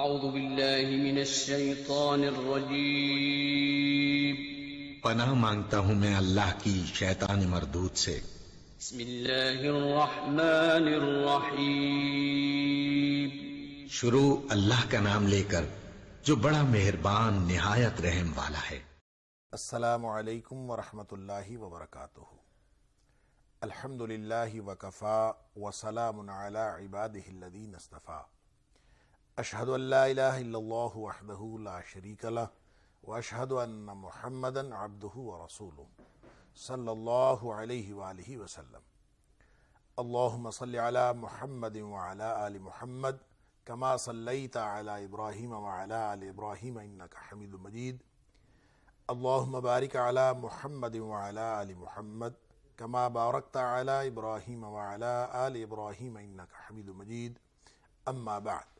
أعوذ بالله من الشيطان الرجيم. پناہ مانگتا ہوں میں اللہ کی شیطان مردود سے۔ بسم الله الرحمن الرحيم شروع اللہ کا نام لے کر جو بڑا مہربان نہایت رحم والا ہے۔ السلام علیکم ورحمۃ اللہ وبرکاتہ۔ الحمد للہ وکفا وسلام علی عباده الذین اصطفى أشهد أن لا إله إلا الله وحده لا شريك له وأشهد أن محمدا عبده ورسوله صلى الله عليه وآله وسلم. اللهم صل على محمد وعلى آل محمد كما صليت على إبراهيم وعلى آل إبراهيم إنك حميد مجيد. اللهم بارك على محمد وعلى آل محمد كما باركت على إبراهيم وعلى آل إبراهيم إنك حميد مجيد. أما بعد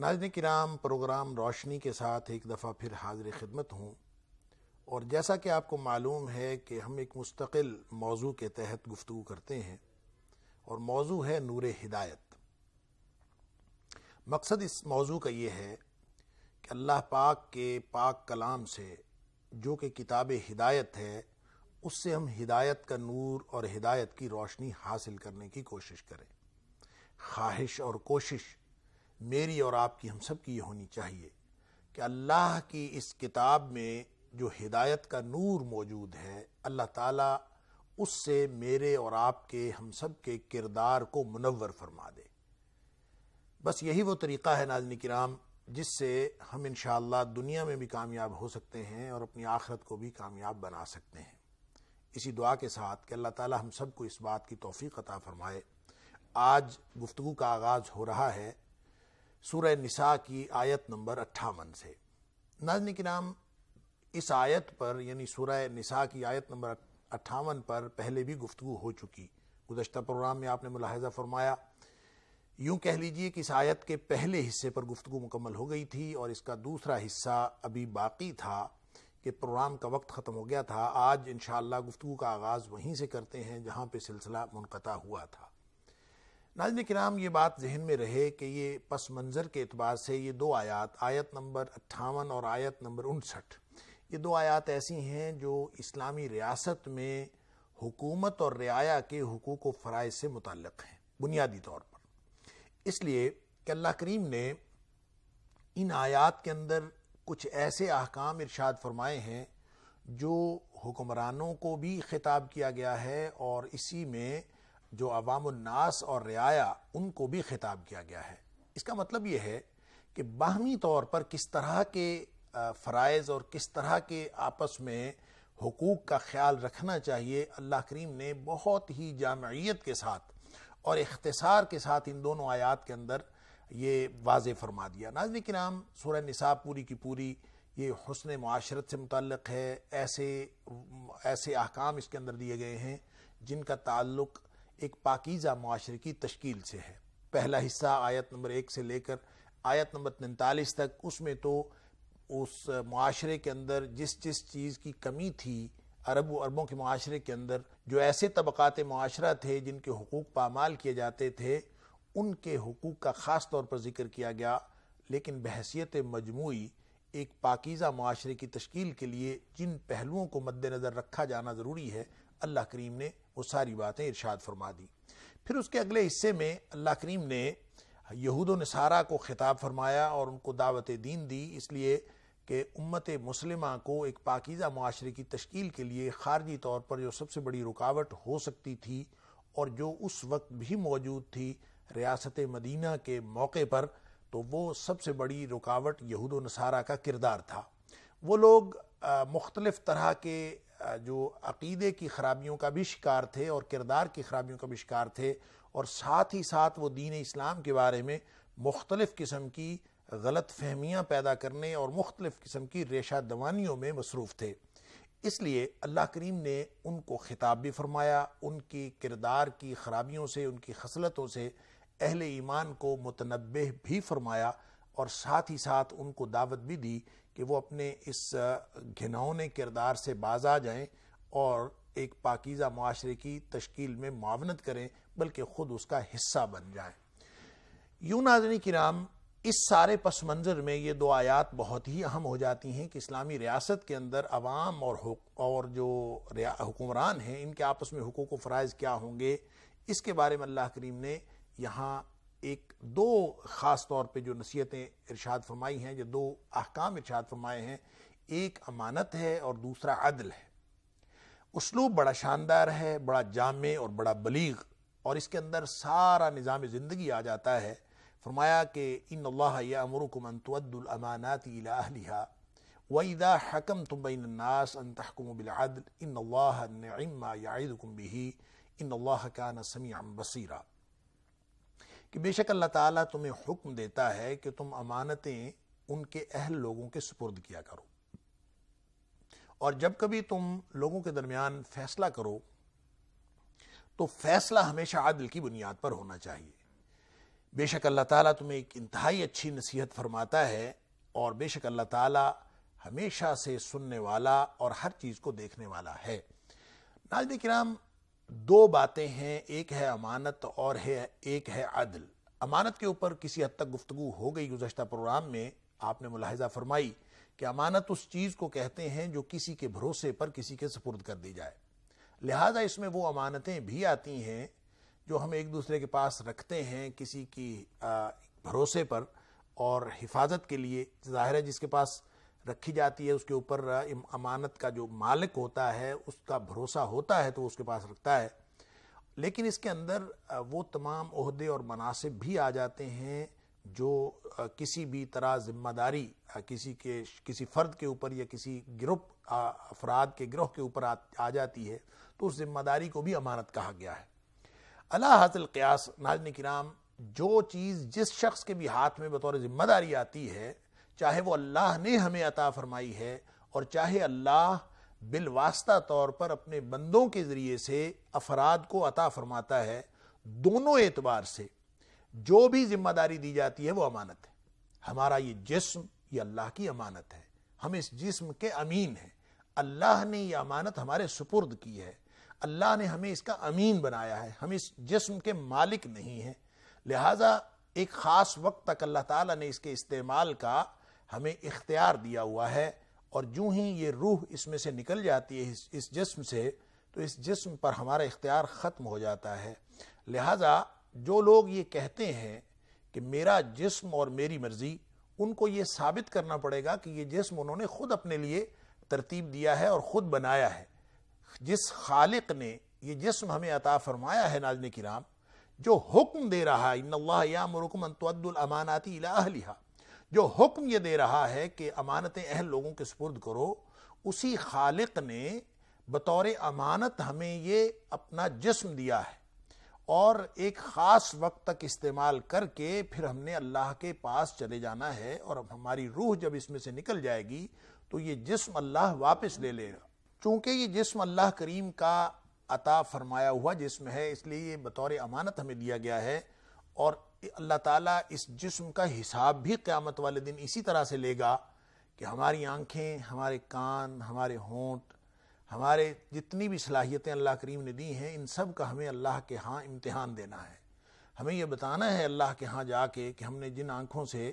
ناظرین کرام، پروگرام روشنی کے ساتھ ایک دفعہ پھر حاضر خدمت ہوں۔ اور جیسا کہ آپ کو معلوم ہے کہ ہم ایک مستقل موضوع کے تحت گفتگو کرتے ہیں، اور موضوع ہے نور ہدایت۔ مقصد اس موضوع کا یہ ہے کہ اللہ پاک کے پاک کلام سے جو کہ کتاب ہدایت ہے، اس سے ہم ہدایت کا نور اور ہدایت کی روشنی حاصل کرنے کی کوشش کریں۔ خواہش اور کوشش میری اور آپ کی، ہم سب کی یہ ہونی چاہیے کہ اللہ کی اس کتاب میں جو ہدایت کا نور موجود ہے، اللہ تعالیٰ اس سے میرے اور آپ کے، ہم سب کے کردار کو منور فرما دے۔ بس یہی وہ طریقہ ہے ناظرین کرام، جس سے ہم انشاءاللہ دنیا میں بھی کامیاب ہو سکتے ہیں اور اپنی آخرت کو بھی کامیاب بنا سکتے ہیں۔ اسی دعا کے ساتھ کہ اللہ تعالی ہم سب کو اس بات کی توفیق عطا فرمائے۔ آج گفتگو کا آغاز ہو رہا ہے۔ سورہ نساء کی آیت نمبر اٹھاون سے۔ ناظرین کرام اس آیت پر یعنی سورہ نساء کی آیت نمبر اٹھاون پر پہلے بھی گفتگو ہو چکی۔ گزشتہ پروگرام میں آپ نے ملاحظہ فرمایا۔ یوں کہہ لیجیے کہ اس آیت کے پہلے حصے پر گفتگو مکمل ہو گئی تھی اور اس کا دوسرا حصہ ابھی باقی تھا کہ پروگرام کا وقت ختم ہو گیا تھا۔ آج انشاءاللہ گفتگو کا آغاز وہیں سے کرتے ہیں جہاں پہ سلسلہ منقطع ہوا تھا۔ ناظرین کرام، یہ بات ذہن میں رہے کہ یہ پس منظر کے اعتبار سے یہ دو آیات، آیت نمبر اٹھاون اور آیت نمبر انسٹھ، یہ دو آیات ایسی ہیں جو اسلامی ریاست میں حکومت اور رعایا کے حقوق و فرائض سے متعلق ہیں، بنیادی طور پر۔ اس لیے کہ اللہ کریم نے ان آیات کے اندر کچھ ایسے احکام ارشاد فرمائے ہیں جو حکمرانوں کو بھی خطاب کیا گیا ہے اور اسی میں جو عوام الناس اور رعایا ان کو بھی خطاب کیا گیا ہے۔ اس کا مطلب یہ ہے کہ باہمی طور پر کس طرح کے فرائض اور کس طرح کے آپس میں حقوق کا خیال رکھنا چاہیے، اللہ کریم نے بہت ہی جامعیت کے ساتھ اور اختصار کے ساتھ ان دونوں آیات کے اندر یہ واضح فرما دیا۔ ناظرین کرام، سورہ نساء پوری کی پوری یہ حسن معاشرت سے متعلق ہے۔ ایسے ایسے احکام اس کے اندر دیے گئے ہیں جن کا تعلق ایک پاکیزہ معاشرے کی تشکیل سے ہے۔ پہلا حصہ آیت نمبر ایک سے لے کر آیت نمبر تینتالیس تک، اس میں تو اس معاشرے کے اندر جس جس چیز کی کمی تھی عرب و عربوں کے معاشرے کے اندر جو ایسے طبقات معاشرہ تھے جن کے حقوق پامال کیے جاتے تھے، ان کے حقوق کا خاص طور پر ذکر کیا گیا۔ لیکن بحثیت مجموعی ایک پاکیزہ معاشرے کی تشکیل کے لیے جن پہلوؤں کو مد نظر رکھا جانا ضروری ہے اللہ کریم نے وہ ساری باتیں ارشاد فرما دی۔ پھر اس کے اگلے حصے میں اللہ کریم نے یہود و نصارہ کو خطاب فرمایا اور ان کو دعوت دین دی، اس لیے کہ امت مسلمہ کو ایک پاکیزہ معاشرے کی تشکیل کے لیے خارجی طور پر جو سب سے بڑی رکاوٹ ہو سکتی تھی اور جو اس وقت بھی موجود تھی ریاست مدینہ کے موقع پر، تو وہ سب سے بڑی رکاوٹ یہود و نصارہ کا کردار تھا۔ وہ لوگ مختلف طرح کے جو عقیدے کی خرابیوں کا بھی شکار تھے اور کردار کی خرابیوں کا بھی شکار تھے اور ساتھ ہی ساتھ وہ دین اسلام کے بارے میں مختلف قسم کی غلط فہمیاں پیدا کرنے اور مختلف قسم کی ریشہ دوانیوں میں مصروف تھے۔ اس لیے اللہ کریم نے ان کو خطاب بھی فرمایا، ان کی کردار کی خرابیوں سے، ان کی خصلتوں سے اہل ایمان کو متنبع بھی فرمایا اور ساتھ ہی ساتھ ان کو دعوت بھی دی کہ وہ اپنے اس گھنونے کردار سے باز آ جائیں اور ایک پاکیزہ معاشرے کی تشکیل میں معاونت کریں، بلکہ خود اس کا حصہ بن جائیں۔ یوں ناظرین کرام، اس سارے پس منظر میں یہ دو آیات بہت ہی اہم ہو جاتی ہیں کہ اسلامی ریاست کے اندر عوام اور اور جو حکمران ہیں، ان کے آپس میں حقوق و فرائض کیا ہوں گے؟ اس کے بارے میں اللہ کریم نے یہاں ایک دو خاص طور پہ جو نصیحتیں ارشاد فرمائی ہیں، جو دو احکام ارشاد فرمائے ہیں، ایک امانت ہے اور دوسرا عدل ہے۔ اسلوب بڑا شاندار ہے، بڑا جامع اور بڑا بلیغ، اور اس کے اندر سارا نظام زندگی آ جاتا ہے۔ فرمایا کہ ان اللہ یامرکم ان تودوا الامانات الى اهلها واذا حكمتم بين الناس ان تحكموا بالعدل ان الله نعم ما يعظكم به ان اللہ كان سميعا بصيرا۔ کہ بے شک اللہ تعالیٰ تمہیں حکم دیتا ہے کہ تم امانتیں ان کے اہل لوگوں کے سپرد کیا کرو۔ اور جب کبھی تم لوگوں کے درمیان فیصلہ کرو، تو فیصلہ ہمیشہ عدل کی بنیاد پر ہونا چاہیے۔ بے شک اللہ تعالیٰ تمہیں ایک انتہائی اچھی نصیحت فرماتا ہے اور بے شک اللہ تعالیٰ ہمیشہ سے سننے والا اور ہر چیز کو دیکھنے والا ہے۔ ناظرین کرام دو باتیں ہیں، ایک ہے امانت اور ہے، ایک ہے عدل۔ امانت کے اوپر کسی حد تک گفتگو ہو گئی گزشتہ پروگرام میں، آپ نے ملاحظہ فرمائی کہ امانت اس چیز کو کہتے ہیں جو کسی کے بھروسے پر کسی کے سپرد کر دی جائے۔ لہٰذا اس میں وہ امانتیں بھی آتی ہیں جو ہم ایک دوسرے کے پاس رکھتے ہیں کسی کی بھروسے پر اور حفاظت کے لیے۔ ظاہر ہے جس کے پاس رکھی جاتی ہے، اس کے اوپر امانت کا جو مالک ہوتا ہے، اس کا بھروسہ ہوتا ہے تو اس کے پاس رکھتا ہے۔ لیکن اس کے اندر وہ تمام عہدے اور مناسب بھی آ جاتے ہیں جو کسی بھی طرح ذمہ داری کسی کے، کسی فرد کے اوپر یا کسی گروپ افراد کے گروہ کے اوپر آ جاتی ہے، تو اس ذمہ داری کو بھی امانت کہا گیا ہے۔ اللہ حاصل قیاس ناظرین کرام، جو چیز جس شخص کے بھی ہاتھ میں بطور ذمہ داری آتی ہے چاہے وہ اللہ نے ہمیں عطا فرمائی ہے اور چاہے اللہ بالواسطہ طور پر اپنے بندوں کے ذریعے سے افراد کو عطا فرماتا ہے، دونوں اعتبار سے جو بھی ذمہ داری دی جاتی ہے وہ امانت ہے۔ ہمارا یہ جسم یہ اللہ کی امانت ہے۔ ہم اس جسم کے امین ہیں۔ اللہ نے یہ امانت ہمارے سپرد کی ہے۔ اللہ نے ہمیں اس کا امین بنایا ہے۔ ہم اس جسم کے مالک نہیں ہیں۔ لہٰذا ایک خاص وقت تک اللہ تعالیٰ نے اس کے استعمال کا ہمیں اختیار دیا ہوا ہے اور جو ہی یہ روح اس میں سے نکل جاتی ہے اس جسم سے، تو اس جسم پر ہمارا اختیار ختم ہو جاتا ہے۔ لہٰذا جو لوگ یہ کہتے ہیں کہ میرا جسم اور میری مرضی، ان کو یہ ثابت کرنا پڑے گا کہ یہ جسم انہوں نے خود اپنے لیے ترتیب دیا ہے اور خود بنایا ہے۔ جس خالق نے یہ جسم ہمیں عطا فرمایا ہے ناظرین کرام، جو حکم دے رہا ہے، ان اللہ یامرکم ان تؤدوا الامانات الى اہلها جو حکم یہ دے رہا ہے کہ امانتیں اہل لوگوں کے سپرد کرو، اسی خالق نے بطور امانت ہمیں یہ اپنا جسم دیا ہے۔ اور ایک خاص وقت تک استعمال کر کے پھر ہم نے اللہ کے پاس چلے جانا ہے اور اب ہماری روح جب اس میں سے نکل جائے گی تو یہ جسم اللہ واپس لے لے گا۔ چونکہ یہ جسم اللہ کریم کا عطا فرمایا ہوا جسم ہے، اس لیے یہ بطور امانت ہمیں دیا گیا ہے۔ اور اللہ تعالیٰ اس جسم کا حساب بھی قیامت والے دن اسی طرح سے لے گا کہ ہماری آنکھیں، ہمارے کان، ہمارے ہونٹ، ہمارے جتنی بھی صلاحیتیں اللہ کریم نے دی ہیں، ان سب کا ہمیں اللہ کے ہاں امتحان دینا ہے۔ ہمیں یہ بتانا ہے اللہ کے ہاں جا کے کہ ہم نے جن آنکھوں سے،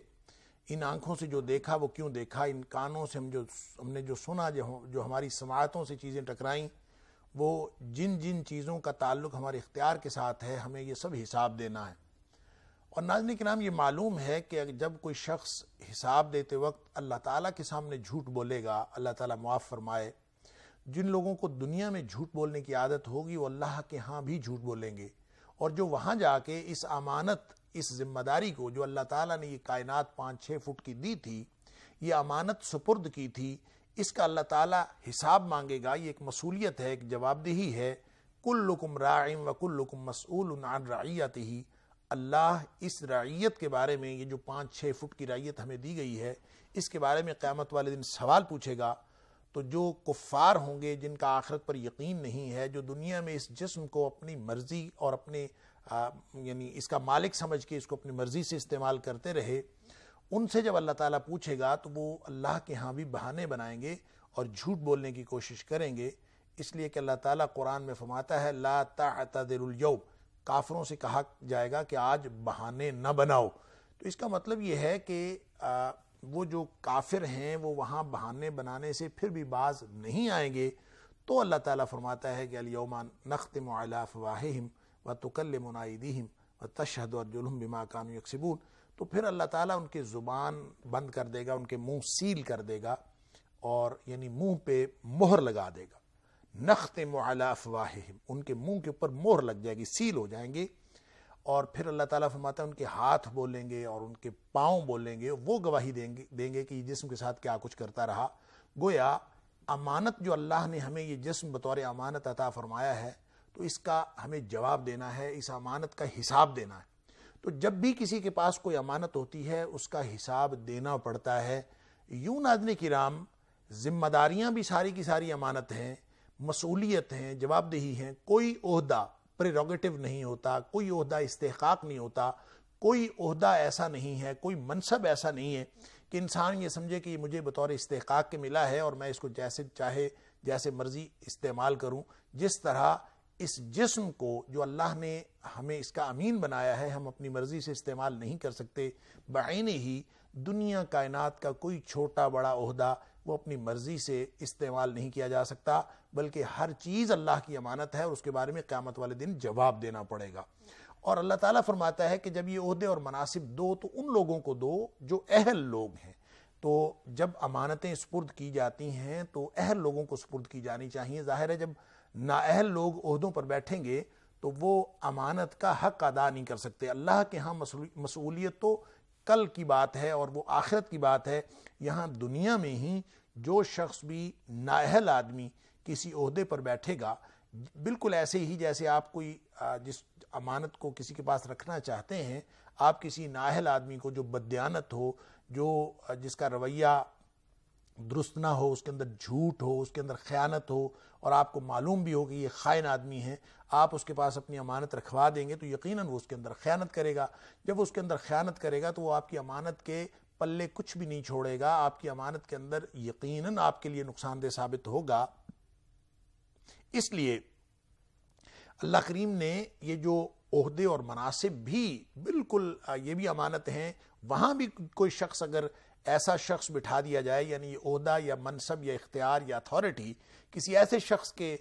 ان آنکھوں سے جو دیکھا، وہ کیوں دیکھا؟ ان کانوں سے ہم جو، ہم نے جو سنا، جو جو ہماری سماعتوں سے چیزیں ٹکرائیں، وہ جن جن چیزوں کا تعلق ہمارے اختیار کے ساتھ ہے، ہمیں یہ سب حساب دینا ہے۔ اور ناظرین کے نام یہ معلوم ہے کہ جب کوئی شخص حساب دیتے وقت اللہ تعالیٰ کے سامنے جھوٹ بولے گا، اللہ تعالیٰ معاف فرمائے، جن لوگوں کو دنیا میں جھوٹ بولنے کی عادت ہوگی، وہ اللہ کے ہاں بھی جھوٹ بولیں گے۔ اور جو وہاں جا کے اس امانت، اس ذمہ داری کو جو اللہ تعالیٰ نے یہ کائنات پانچ چھ فٹ کی دی تھی، یہ امانت سپرد کی تھی، اس کا اللہ تعالیٰ حساب مانگے گا۔ یہ ایک مصولیت ہے، ایک جواب دہی ہے۔ کل لکم رائم و کل لکم مسعول عن رعیت ہی اللہ اس رعیت کے بارے میں، یہ جو پانچ، چھ فٹ کی رعیت ہمیں دی گئی ہے، اس کے بارے میں قیامت والے دن سوال پوچھے گا۔ تو جو کفار ہوں گے، جن کا آخرت پر یقین نہیں ہے، جو دنیا میں اس جسم کو اپنی مرضی اور اپنے یعنی اس کا مالک سمجھ کے اس کو اپنی مرضی سے استعمال کرتے رہے، ان سے جب اللہ تعالیٰ پوچھے گا، تو وہ اللہ کے ہاں بھی بہانے بنائیں گے اور جھوٹ بولنے کی کوشش کریں گے۔ اس لیے کہ اللہ تعالیٰ قرآن میں فرماتا ہے، لا تعتذر اليوم۔ کافروں سے کہا جائے گا کہ آج بہانے نہ بناؤ۔ تو اس کا مطلب یہ ہے کہ وہ جو کافر ہیں، وہ وہاں بہانے بنانے سے پھر بھی باز نہیں آئیں گے۔ تو اللہ تعالیٰ فرماتا ہے کہ الیومان نخت معلاف واہم و تکل منعیدیم و تشہد اور بما کانو یکسبون۔ تو پھر اللہ تعالیٰ ان کے زبان بند کر دے گا، ان کے منہ سیل کر دے گا اور یعنی منہ پہ مہر لگا دے گا۔ نخت معلاف واہم ان کے منہ کے اوپر مہر لگ جائے گی، سیل ہو جائیں گے۔ اور پھر اللہ تعالیٰ فرماتا ہے، ان کے ہاتھ بولیں گے اور ان کے پاؤں بولیں گے، وہ گواہی دیں گے دیں گے کہ یہ جسم کے ساتھ کیا کچھ کرتا رہا۔ گویا امانت جو اللہ نے ہمیں یہ جسم بطور امانت عطا فرمایا ہے، تو اس کا ہمیں جواب دینا ہے، اس امانت کا حساب دینا ہے۔ تو جب بھی کسی کے پاس کوئی امانت ہوتی ہے، اس کا حساب دینا پڑتا ہے۔ یوں نادن کرام، ذمہ داریاں بھی ساری کی ساری امانت ہیں۔ مسئولیت ہیں جواب دہی ہیں، کوئی عہدہ پریروگیٹو نہیں ہوتا، کوئی عہدہ استحقاق نہیں ہوتا، کوئی عہدہ ایسا نہیں ہے، کوئی منصب ایسا نہیں ہے کہ انسان یہ سمجھے کہ یہ مجھے بطور استحقاق کے ملا ہے اور میں اس کو جیسے چاہے، جیسے مرضی استعمال کروں۔ جس طرح اس جسم کو جو اللہ نے ہمیں اس کا امین بنایا ہے، ہم اپنی مرضی سے استعمال نہیں کر سکتے بعین ہی دنیا کائنات کا کوئی چھوٹا بڑا عہدہ وہ اپنی مرضی سے استعمال نہیں کیا جا سکتا، بلکہ ہر چیز اللہ کی امانت ہے اور اس کے بارے میں قیامت والے دن جواب دینا پڑے گا۔ اور اللہ تعالیٰ فرماتا ہے کہ جب یہ عہدے اور مناسب دو، تو ان لوگوں کو دو جو اہل لوگ ہیں۔ تو جب امانتیں سپرد کی جاتی ہیں، تو اہل لوگوں کو سپرد کی جانی چاہیے۔ ظاہر ہے، جب نااہل لوگ عہدوں پر بیٹھیں گے، تو وہ امانت کا حق ادا نہیں کر سکتے۔ اللہ کے ہاں مسئولیت تو کل کی بات ہے اور وہ آخرت کی بات ہے، یہاں دنیا میں ہی جو شخص بھی نااہل آدمی کسی عہدے پر بیٹھے گا، بالکل ایسے ہی جیسے آپ کوئی جس امانت کو کسی کے پاس رکھنا چاہتے ہیں، آپ کسی نااہل آدمی کو جو بدیانت ہو، جو جس کا رویہ درست نہ ہو، اس کے اندر جھوٹ ہو، اس کے اندر خیانت ہو اور آپ کو معلوم بھی ہو کہ یہ خائن آدمی ہے، آپ اس کے پاس اپنی امانت رکھوا دیں گے تو یقیناً وہ اس کے اندر خیانت کرے گا۔ جب وہ اس کے اندر خیانت کرے گا تو وہ آپ کی امانت کے پلے کچھ بھی نہیں چھوڑے گا، آپ کی امانت کے اندر یقیناً آپ کے لیے نقصان دہ ثابت ہوگا۔ اس لیے اللہ کریم نے یہ جو عہدے اور مناسب بھی بالکل یہ بھی امانت ہیں، وہاں بھی کوئی شخص اگر ایسا شخص بٹھا دیا جائے یعنی یہ عہدہ یا منصب یا اختیار یا اتھارٹی کسی ایسے شخص کے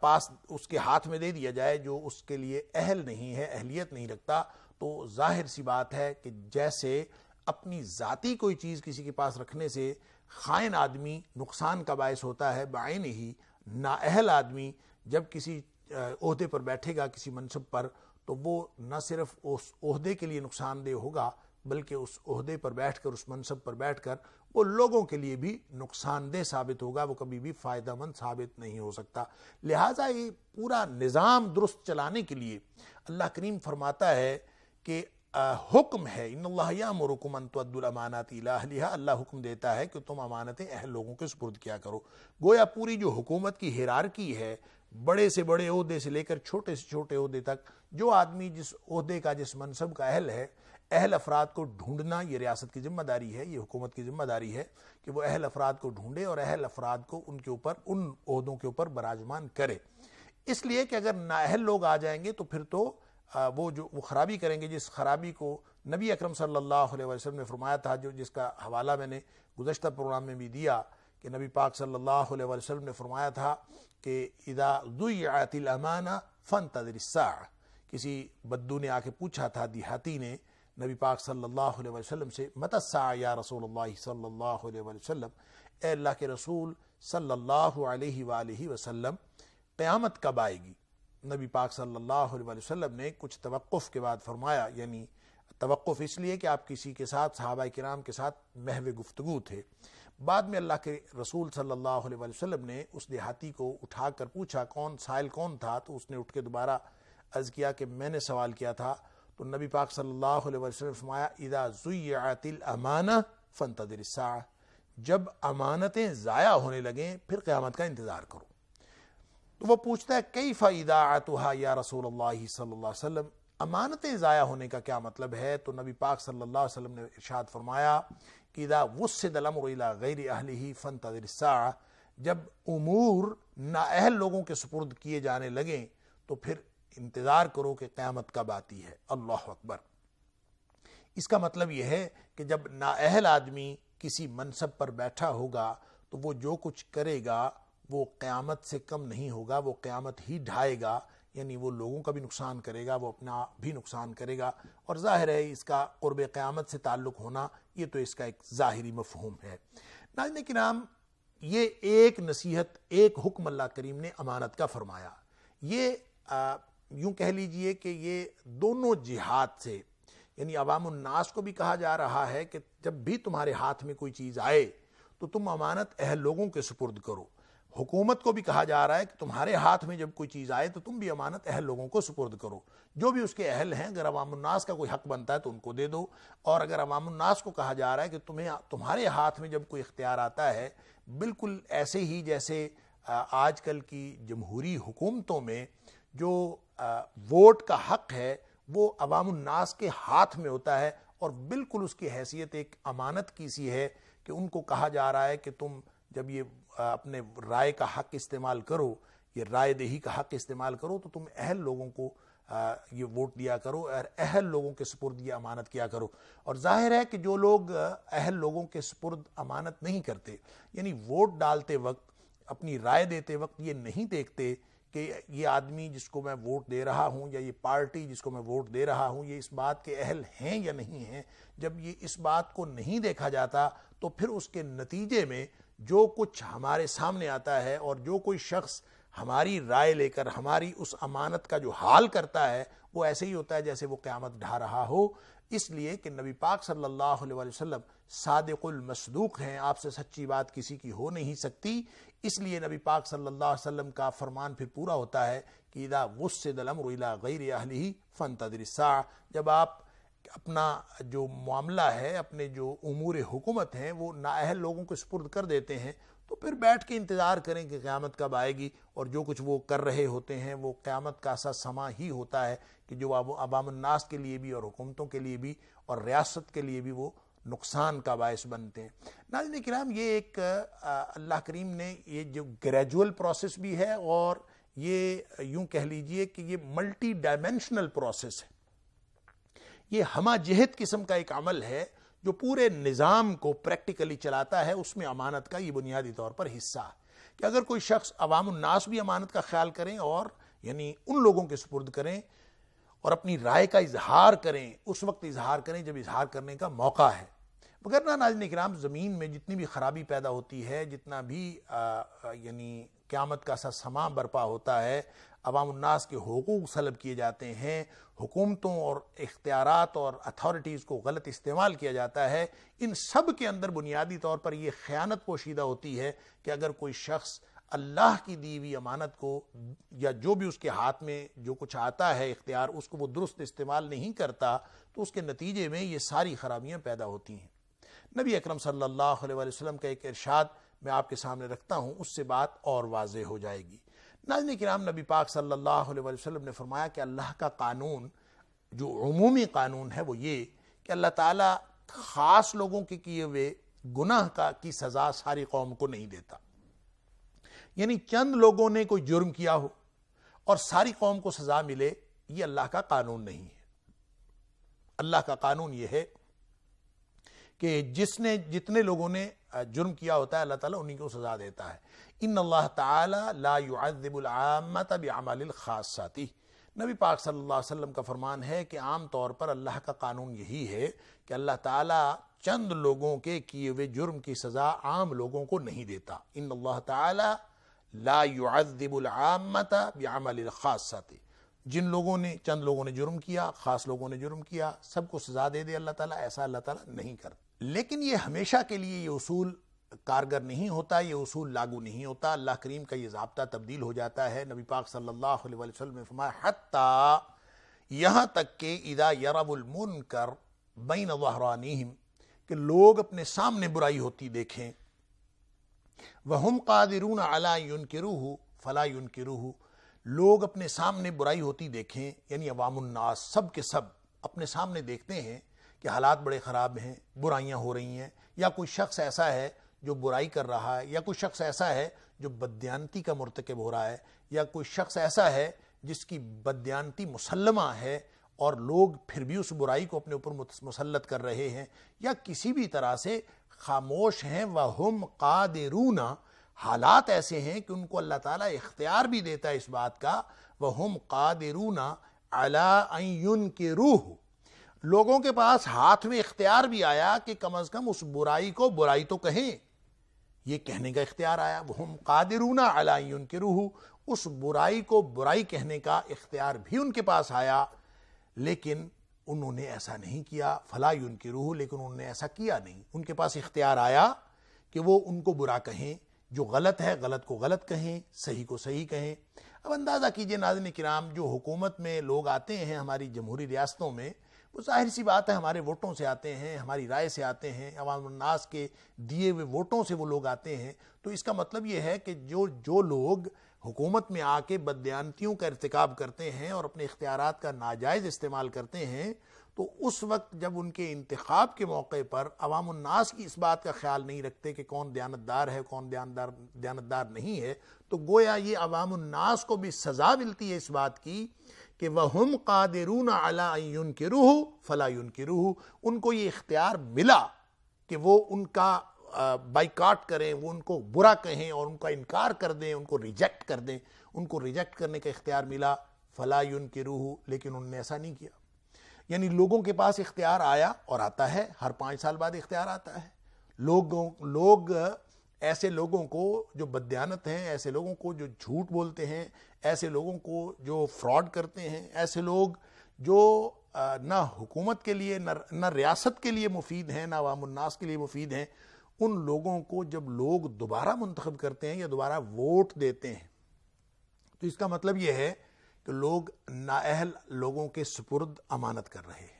پاس اس کے ہاتھ میں دے دیا جائے جو اس کے لیے اہل نہیں ہے، اہلیت نہیں رکھتا۔ تو ظاہر سی بات ہے کہ جیسے اپنی ذاتی کوئی چیز کسی کے پاس رکھنے سے خائن آدمی نقصان کا باعث ہوتا ہے، بعین ہی نااہل آدمی جب کسی عہدے پر بیٹھے گا کسی منصب پر، تو وہ نہ صرف اس عہدے کے لیے نقصان دہ ہوگا بلکہ اس عہدے پر بیٹھ کر، اس منصب پر بیٹھ کر، وہ لوگوں کے لیے بھی نقصان دہ ثابت ہوگا، وہ کبھی بھی فائدہ مند ثابت نہیں ہو سکتا۔ لہٰذا یہ پورا نظام درست چلانے کے لیے اللہ کریم فرماتا ہے کہ حکم ہے، ان اللہ یامرکم ان تؤدوا الامانات الى اهلها اللہ حکم دیتا ہے کہ تم امانتیں اہل لوگوں کے سپرد کیا کرو۔ گویا پوری جو حکومت کی ہیرارکی ہے، بڑے سے بڑے عہدے سے لے کر، چھوٹے سے چھوٹے عہدے تک، جو آدمی جس عہدے کا، جس منصب کا اہل ہے اہل افراد کو ڈھونڈنا یہ ریاست کی ذمہ داری ہے، یہ حکومت کی ذمہ داری ہے کہ وہ اہل افراد کو ڈھونڈے اور اہل افراد کو ان کے اوپر، ان عہدوں کے اوپر براجمان کرے۔ اس لیے کہ اگر نااہل لوگ آ جائیں گے تو پھر تو وہ جو، وہ خرابی کریں گے، جس خرابی کو نبی اکرم صلی اللہ علیہ وسلم نے فرمایا تھا، جو، جس کا حوالہ میں نے گزشتہ پروگرام میں بھی دیا کہ نبی پاک صلی اللہ علیہ وسلم نے فرمایا تھا کہ اذا ضیعت الامانہ فن الساعہ۔ کسی بدو نے آ کے پوچھا تھا، دیہاتی نے نبی پاک صلی اللہ علیہ وسلم سے متسا یا رسول اللہ صلی اللہ علیہ وسلم؟ اے اللہ کے رسول صلی اللہ علیہ وآلہ وسلم، قیامت کب آئے گی؟ نبی پاک صلی اللہ علیہ وسلم نے کچھ توقف کے بعد فرمایا یعنی توقف اس لیے کہ آپ کسی کے ساتھ، صحابہ کرام کے ساتھ محو گفتگو تھے۔ بعد میں اللہ کے رسول صلی اللہ علیہ وسلم نے اس دیہاتی کو اٹھا کر پوچھا، کون سائل کون تھا؟ تو اس نے اٹھ کے دوبارہ عرض کیا کہ میں نے سوال کیا تھا تو نبی پاک صلی اللہ علیہ وسلم فرمایا، اذا زیعت الامانہ فانتظر الساعہ جب امانتیں ضائع ہونے لگیں، پھر قیامت کا انتظار کرو۔ تو وہ پوچھتا ہے کئی فائدہ یا رسول اللہ صلی اللہ علیہ وسلم؟ امانتیں ضائع ہونے کا کیا مطلب ہے؟ تو نبی پاک صلی اللہ علیہ وسلم نے ارشاد فرمایا اذا وسد الامر الى غیر اہلہ فانتظر الساعہ جب امور نااہل لوگوں کے سپرد کیے جانے لگیں، تو پھر انتظار کرو کہ قیامت کب آتی ہے۔ اللہ اکبر۔ اس کا مطلب یہ ہے کہ جب نااہل آدمی کسی منصب پر بیٹھا ہوگا تو وہ جو کچھ کرے گا وہ قیامت سے کم نہیں ہوگا، وہ قیامت ہی ڈھائے گا یعنی وہ لوگوں کا بھی نقصان کرے گا، وہ اپنا بھی نقصان کرے گا۔ اور ظاہر ہے اس کا قرب قیامت سے تعلق ہونا، یہ تو اس کا ایک ظاہری مفہوم ہے۔ ناظرین کرام، یہ ایک نصیحت، ایک حکم اللہ کریم نے امانت کا فرمایا۔ یہ یوں کہہ لیجیے کہ یہ دونوں جہاد سے یعنی عوام الناس کو بھی کہا جا رہا ہے کہ جب بھی تمہارے ہاتھ میں کوئی چیز آئے تو تم امانت اہل لوگوں کے سپرد کرو۔ حکومت کو بھی کہا جا رہا ہے کہ تمہارے ہاتھ میں جب کوئی چیز آئے تو تم بھی امانت اہل لوگوں کو سپرد کرو۔ جو بھی اس کے اہل ہیں، اگر عوام الناس کا کوئی حق بنتا ہے تو ان کو دے دو۔ اور اگر عوام الناس کو کہا جا رہا ہے کہ تمہیں تمہارے ہاتھ میں جب کوئی اختیار آتا ہے، بالکل ایسے ہی جیسے آج کل کی جمہوری حکومتوں میں جو ووٹ کا حق ہے، وہ عوام الناس کے ہاتھ میں ہوتا ہے اور بالکل اس کی حیثیت ایک امانت کی سی ہے کہ ان کو کہا جا رہا ہے کہ تم جب یہ اپنے رائے کا حق استعمال کرو، یہ رائے دہی کا حق استعمال کرو، تو تم اہل لوگوں کو یہ ووٹ دیا کرو اور اہل لوگوں کے سپرد یہ امانت کیا کرو۔ اور ظاہر ہے کہ جو لوگ اہل لوگوں کے سپرد امانت نہیں کرتے یعنی ووٹ ڈالتے وقت، اپنی رائے دیتے وقت یہ نہیں دیکھتے کہ یہ آدمی جس کو میں ووٹ دے رہا ہوں یا یہ پارٹی جس کو میں ووٹ دے رہا ہوں، یہ اس بات کے اہل ہیں یا نہیں ہیں؟ جب یہ اس بات کو نہیں دیکھا جاتا تو پھر اس کے نتیجے میں جو کچھ ہمارے سامنے آتا ہے اور جو کوئی شخص ہماری رائے لے کر، ہماری اس امانت کا جو حال کرتا ہے، وہ ایسے ہی ہوتا ہے جیسے وہ قیامت ڈھا رہا ہو۔ اس لیے کہ نبی پاک صلی اللہ علیہ وسلم صادق المصدوق ہیں، آپ سے سچی بات کسی کی ہو نہیں سکتی۔ اس لیے نبی پاک صلی اللہ علیہ وسلم کا فرمان پھر پورا ہوتا ہے کہ اذا وسد الامر الى غیر اہلی فانتظر الساعہ۔ جب آپ اپنا جو معاملہ ہے، اپنے جو امور حکومت ہیں، وہ نااہل لوگوں کو سپرد کر دیتے ہیں، تو پھر بیٹھ کے انتظار کریں کہ قیامت کب آئے گی۔ اور جو کچھ وہ کر رہے ہوتے ہیں، وہ قیامت کا سا سما ہی ہوتا ہے کہ جو عوام الناس کے لیے بھی اور حکومتوں کے لیے بھی اور ریاست کے لیے بھی وہ نقصان کا باعث بنتے ہیں۔ ناظرین کرام، یہ ایک اللہ کریم نے یہ جو گریجول پروسیس بھی ہے اور یہ یوں کہہ لیجیے کہ یہ ملٹی ڈائمینشنل پروسیس ہے۔ یہ ہما جہت قسم کا ایک عمل ہے جو پورے نظام کو پریکٹیکلی چلاتا ہے، اس میں امانت کا یہ بنیادی طور پر حصہ ہے۔ کہ اگر کوئی شخص عوام الناس بھی امانت کا خیال کریں اور یعنی ان لوگوں کے سپرد کریں اور اپنی رائے کا اظہار کریں، اس وقت اظہار کریں جب اظہار کرنے کا موقع ہے۔ مگر نہ، ناظرین کرام زمین میں جتنی بھی خرابی پیدا ہوتی ہے، جتنا بھی یعنی قیامت کا سا سما برپا ہوتا ہے، عوام الناس کے حقوق سلب کیے جاتے ہیں، حکومتوں اور اختیارات اور اتھارٹیز کو غلط استعمال کیا جاتا ہے، ان سب کے اندر بنیادی طور پر یہ خیانت پوشیدہ ہوتی ہے کہ اگر کوئی شخص اللہ کی دیوی امانت کو یا جو بھی اس کے ہاتھ میں جو کچھ آتا ہے اختیار، اس کو وہ درست استعمال نہیں کرتا، تو اس کے نتیجے میں یہ ساری خرابیاں پیدا ہوتی ہیں۔ نبی اکرم صلی اللہ علیہ وسلم کا ایک ارشاد میں آپ کے سامنے رکھتا ہوں، اس سے بات اور واضح ہو جائے گی۔ ناظرین کرام، نبی پاک صلی اللہ علیہ وسلم نے فرمایا کہ اللہ کا قانون، جو عمومی قانون ہے، وہ یہ کہ اللہ تعالیٰ خاص لوگوں کے کیے ہوئے گناہ کا، کی سزا ساری قوم کو نہیں دیتا۔ یعنی چند لوگوں نے کوئی جرم کیا ہو اور ساری قوم کو سزا ملے، یہ اللہ کا قانون نہیں ہے۔ اللہ کا قانون یہ ہے کہ جس نے جتنے لوگوں نے جرم کیا ہوتا ہے، اللہ تعالیٰ انہیں کو سزا دیتا ہے۔ ان اللہ تعالی لا يعذب العامت بعمل الخاصاتی نبی پاک صلی اللہ علیہ وسلم کا فرمان ہے کہ عام طور پر اللہ کا قانون یہی ہے کہ اللہ تعالی چند لوگوں کے کیے ہوئے جرم کی سزا عام لوگوں کو نہیں دیتا۔ ان اللہ تعالی لا يعذب العامت بعمل الخاصاتی جن لوگوں نے، چند لوگوں نے جرم کیا، خاص لوگوں نے جرم کیا، سب کو سزا دے دے اللہ تعالیٰ، ایسا اللہ تعالیٰ نہیں کرتا۔ لیکن یہ ہمیشہ کے لیے یہ اصول کارگر نہیں ہوتا، یہ اصول لاگو نہیں ہوتا۔ اللہ کریم کا یہ ضابطہ تبدیل ہو جاتا ہے۔ نبی پاک صلی اللہ علیہ وسلم نے فرمایا، حتی یہاں تک کہ اذا یرب المنکر بین ظہرانیہم، کہ لوگ اپنے سامنے برائی ہوتی دیکھیں۔ وَهُمْ قَادِرُونَ عَلَى يُنْكِرُوهُ فَلَا يُنْكِرُوهُ لوگ اپنے سامنے برائی ہوتی دیکھیں یعنی عوام الناس، سب کے سب اپنے سامنے دیکھتے ہیں۔ کہ حالات بڑے خراب ہیں، برائیاں ہو رہی ہیں، یا کوئی شخص ایسا ہے جو برائی کر رہا ہے، یا کوئی شخص ایسا ہے جو بدیانتی کا مرتکب ہو رہا ہے، یا کوئی شخص ایسا ہے جس کی بدیانتی مسلمہ ہے اور لوگ پھر بھی اس برائی کو اپنے اوپر مسلط کر رہے ہیں، یا کسی بھی طرح سے خاموش ہیں، وَهُمْ قَادِرُونَ، حالات ایسے ہیں کہ ان کو اللہ تعالیٰ اختیار بھی دیتا ہے اس بات کا، وَهُمْ قَادِرُونَ عَلَىٰ أَن يُنْكِرُوهُ۔ لوگوں کے پاس ہاتھ میں اختیار بھی آیا کہ کم از کم اس برائی کو برائی تو کہیں۔ یہ کہنے کا اختیار آیا۔ وَهُمْ قَادِرُونَ عَلَىٰ أَن يُنْكِرُوهُ اس برائی کو برائی کہنے کا اختیار بھی ان کے پاس آیا، لیکن انہوں نے ایسا نہیں کیا۔ فلا ان کی روح لیکن انہوں نے ایسا کیا نہیں۔ ان کے پاس اختیار آیا کہ وہ ان کو برا کہیں۔ جو غلط ہے، غلط کو غلط کہیں، صحیح کو صحیح کہیں۔ اب اندازہ کیجیے ناظرین کرام، جو حکومت میں لوگ آتے ہیں ہماری جمہوری ریاستوں میں وہ ظاہر سی بات ہے، ہمارے ووٹوں سے آتے ہیں، ہماری رائے سے آتے ہیں، عوام الناس کے دیے ہوئے ووٹوں سے وہ لوگ آتے ہیں۔ تو اس کا مطلب یہ ہے کہ جو جو لوگ حکومت میں آ کے بدیانتیوں کا ارتکاب کرتے ہیں اور اپنے اختیارات کا ناجائز استعمال کرتے ہیں، تو اس وقت جب ان کے انتخاب کے موقع پر عوام الناس کی اس بات کا خیال نہیں رکھتے کہ کون دیانتدار ہے، کون دیانتدار دیانتدار نہیں ہے، تو گویا یہ عوام الناس کو بھی سزا ملتی ہے اس بات کی کہ وَهُمْ قَادِرُونَ عَلَىٰ يُنْكِرُوهُ، فَلَا يُنْكِرُوهُ۔ ان کو یہ اختیار ملا کہ وہ ان کا بائیکاٹ کریں، وہ ان کو برا کہیں اور ان کا انکار کر دیں، ان کو ریجیکٹ کر دیں۔ ان کو ریجیکٹ کرنے کا اختیار ملا، فلا یون کی روح لیکن انہوں نے ایسا نہیں کیا۔ یعنی لوگوں کے پاس اختیار آیا اور آتا ہے، ہر پانچ سال بعد اختیار آتا ہے۔ لوگوں، لوگ ایسے لوگوں کو جو بدیانت ہیں، ایسے لوگوں کو جو جھوٹ بولتے ہیں ایسے لوگوں کو جو فراڈ کرتے ہیں، ایسے لوگ جو نہ حکومت کے لیے نہ ریاست کے لیے مفید ہیں، نہ عوام الناس کے لیے مفید ہیں، ان لوگوں کو جب لوگ دوبارہ منتخب کرتے ہیں یا دوبارہ ووٹ دیتے ہیں، تو اس کا مطلب یہ ہے کہ لوگ نااہل لوگوں کے سپرد امانت کر رہے ہیں۔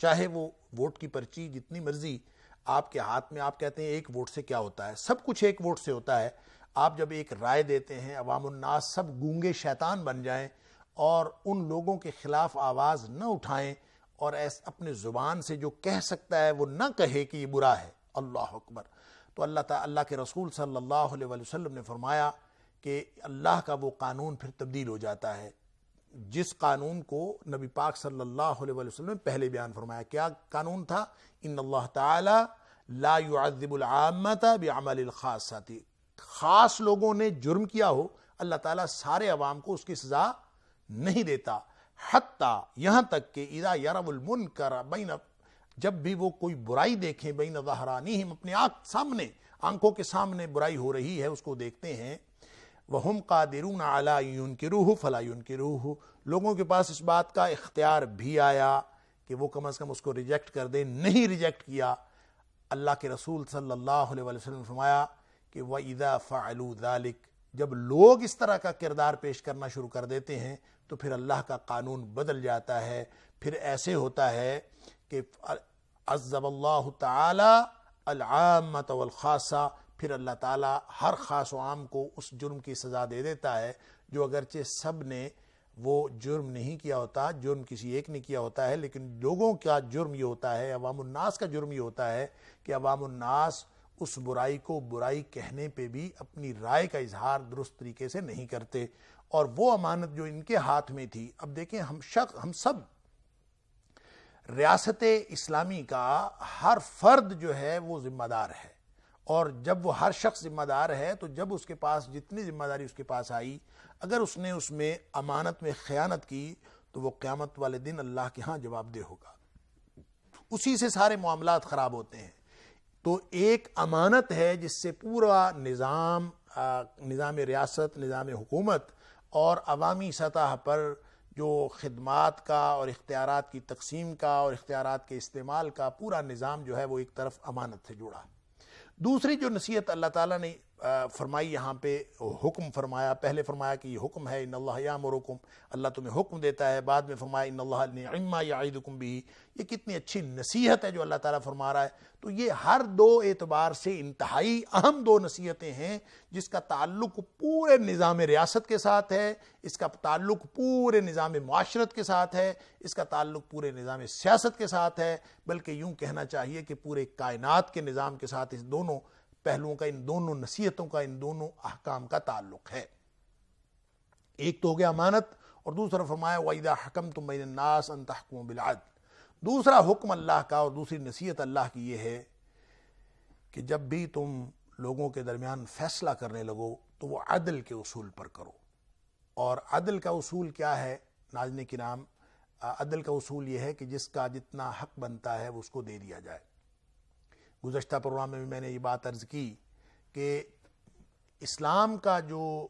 چاہے وہ ووٹ کی پرچی جتنی مرضی آپ کے ہاتھ میں، آپ کہتے ہیں ایک ووٹ سے کیا ہوتا ہے؟ سب کچھ ایک ووٹ سے ہوتا ہے آپ جب ایک رائے دیتے ہیں، عوام الناس سب گونگے شیطان بن جائیں اور ان لوگوں کے خلاف آواز نہ اٹھائیں اور ایس اپنے زبان سے جو کہہ سکتا ہے وہ نہ کہے کہ یہ برا ہے۔ اللہ اکبر۔ تو اللہ تعالی اللہ کے رسول صلی اللہ علیہ وسلم نے فرمایا کہ اللہ کا وہ قانون پھر تبدیل ہو جاتا ہے۔ جس قانون کو نبی پاک صلی اللہ علیہ وسلم نے پہلے بیان فرمایا۔ کیا قانون تھا؟ ان اللہ تعالی لا يعذب العامت بعمل الخاصاتی خاص لوگوں نے جرم کیا ہو، اللہ تعالیٰ سارے عوام کو اس کی سزا نہیں دیتا۔ حتیٰ یہاں تک کہ اذا یرب المنکر بین، جب بھی وہ کوئی برائی دیکھیں، بین ظہرانیہم اپنے آنکھ سامنے، آنکھوں کے سامنے برائی ہو رہی ہے، اس کو دیکھتے ہیں۔ وَهُمْ قَادِرُونَ عَلَىٰ يُنْكِرُوهُ فَلَا يُنْكِرُوهُ۔ لوگوں کے پاس اس بات کا اختیار بھی آیا کہ وہ کم از کم اس کو ریجیکٹ کر دیں۔ نہیں ریجیکٹ کیا۔ اللہ کے رسول صلی اللہ علیہ وسلم نے فرمایا کہ وَإِذَا فَعَلُوا ذَلِكَ، جب لوگ اس طرح کا کردار پیش کرنا شروع کر دیتے ہیں، تو پھر اللہ کا قانون بدل جاتا ہے۔ پھر ایسے ہوتا ہے کہ عزب اللہ تعالی العامت والخاصہ پھر اللہ تعالی ہر خاص و عام کو اس جرم کی سزا دے دیتا ہے، جو اگرچہ سب نے وہ جرم نہیں کیا ہوتا، جرم کسی ایک نے کیا ہوتا ہے، لیکن لوگوں کا جرم یہ ہوتا ہے، عوام الناس کا جرم یہ ہوتا ہے کہ عوام الناس اس برائی کو برائی کہنے پہ بھی اپنی رائے کا اظہار درست طریقے سے نہیں کرتے۔ اور وہ امانت جو ان کے ہاتھ میں تھی، اب دیکھیں ہم شخص ہم سب۔ ریاست اسلامی کا ہر فرد جو ہے وہ ذمہ دار ہے۔ اور جب وہ ہر شخص ذمہ دار ہے تو جب اس کے پاس جتنی ذمہ داری اس کے پاس آئی، اگر اس نے اس میں امانت میں خیانت کی تو وہ قیامت والے دن اللہ کے ہاں جواب دہ ہوگا۔ اسی سے سارے معاملات خراب ہوتے ہیں۔ تو ایک امانت ہے جس سے پورا نظام نظام ریاست، نظام حکومت اور عوامی سطح پر جو خدمات کا اور اختیارات کی تقسیم کا اور اختیارات کے استعمال کا پورا نظام جو ہے وہ ایک طرف امانت سے جڑا۔ دوسری جو نصیحت اللہ تعالیٰ نے فرمائی، یہاں پہ حکم فرمایا، پہلے فرمایا کہ یہ حکم ہے، ان اللہ یامرکم اللہ تمہیں حکم دیتا ہے۔ بعد میں فرمایا، ان اللہ نعما یعیدکم بھی یہ کتنی اچھی نصیحت ہے جو اللہ تعالیٰ فرما رہا ہے۔ تو یہ ہر دو اعتبار سے انتہائی اہم دو نصیحتیں ہیں، جس کا تعلق پورے نظام ریاست کے ساتھ ہے، اس کا تعلق پورے نظام معاشرت کے ساتھ ہے، اس کا تعلق پورے نظام سیاست کے ساتھ ہے۔ بلکہ یوں کہنا چاہیے کہ پورے کائنات کے نظام کے ساتھ اس دونوں پہلوؤں کا ان دونوں نصیحتوں کا ان دونوں احکام کا تعلق ہے۔ ایک تو ہو گیا امانت اور دوسرا فرمایا، وَإِذَا حَكَمْتُمْ بَيْنَ النَّاسِ أَن تَحْكُمُوا بِالْعَدْلِ۔ دوسرا حکم اللہ کا اور دوسری نصیحت اللہ کی یہ ہے کہ جب بھی تم لوگوں کے درمیان فیصلہ کرنے لگو تو وہ عدل کے اصول پر کرو۔ اور عدل کا اصول کیا ہے؟ ناظرین کی نام عدل کا اصول یہ ہے کہ جس کا جتنا حق بنتا ہے وہ اس کو دے دیا جائے۔ گزشتہ پروگرام میں بھی میں نے یہ بات عرض کی کہ اسلام کا جو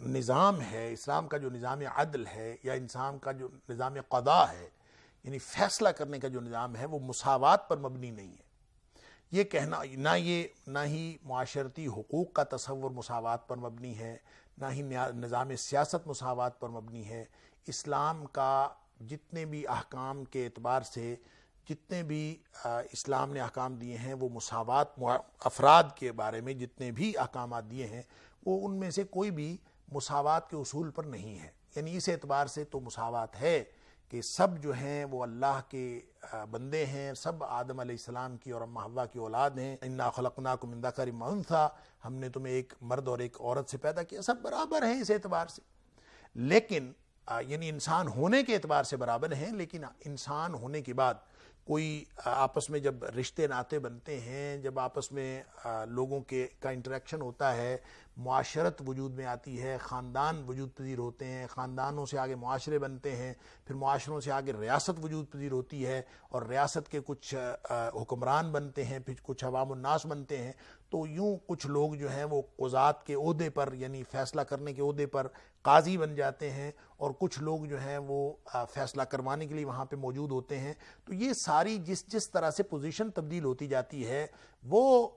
نظام ہے، اسلام کا جو نظام عدل ہے یا انسان کا جو نظام قضا ہے یعنی فیصلہ کرنے کا جو نظام ہے، وہ مساوات پر مبنی نہیں ہے۔ یہ کہنا، نہ یہ، نہ ہی معاشرتی حقوق کا تصور مساوات پر مبنی ہے، نہ ہی نظام سیاست مساوات پر مبنی ہے۔ اسلام کا جتنے بھی احکام کے اعتبار سے جتنے بھی اسلام نے احکام دیے ہیں، وہ مساوات افراد کے بارے میں جتنے بھی احکامات دیے ہیں، وہ ان میں سے کوئی بھی مساوات کے اصول پر نہیں ہے۔ یعنی اس اعتبار سے تو مساوات ہے کہ سب جو ہیں وہ اللہ کے بندے ہیں، سب آدم علیہ السلام کی اور اما حوا کی اولاد ہیں۔ انا خلقناکم من ذکر انثى۔ ہم نے تمہیں ایک مرد اور ایک عورت سے پیدا کیا، سب برابر ہیں اس اعتبار سے۔ لیکن یعنی انسان ہونے کے اعتبار سے برابر ہیں، لیکن انسان ہونے کے بعد کوئی آپس میں جب رشتے ناتے بنتے ہیں، جب آپس میں لوگوں کے کا انٹریکشن ہوتا ہے، معاشرت وجود میں آتی ہے، خاندان وجود پذیر ہوتے ہیں، خاندانوں سے آگے معاشرے بنتے ہیں، پھر معاشروں سے آگے ریاست وجود پذیر ہوتی ہے اور ریاست کے کچھ حکمران بنتے ہیں، پھر کچھ عوام الناس بنتے ہیں۔ تو یوں کچھ لوگ جو ہیں وہ قضات کے عہدے پر یعنی فیصلہ کرنے کے عہدے پر قاضی بن جاتے ہیں اور کچھ لوگ جو ہیں وہ فیصلہ کروانے کے لیے وہاں پہ موجود ہوتے ہیں۔ تو یہ ساری جس جس طرح سے پوزیشن تبدیل ہوتی جاتی ہے، وہ